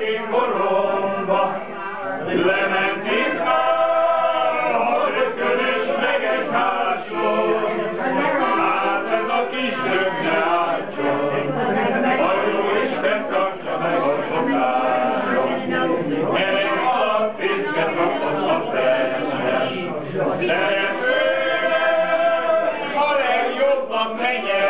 én boromba, a rökön és. Hát a kis rögne átsa, hajó Isten tartsa meg a sokára. Erek a testes, erek ő, a legjobban.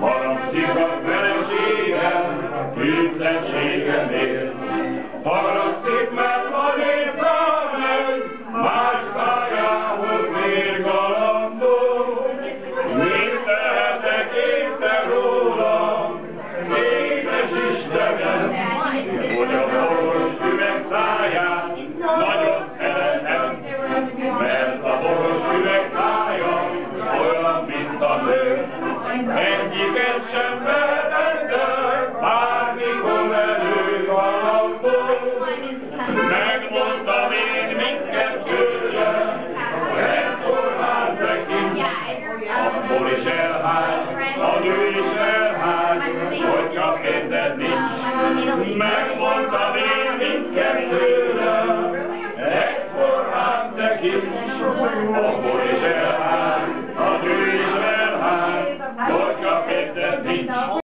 Hallgassuk a feleségem, képzettségemért. Hallgassuk egyiket sem vedett, bármikor elő valamból. Megmondtam én minket tőle, ekkorán neki, abból is elhány, a nő is elhány, hogy csak érted nincs.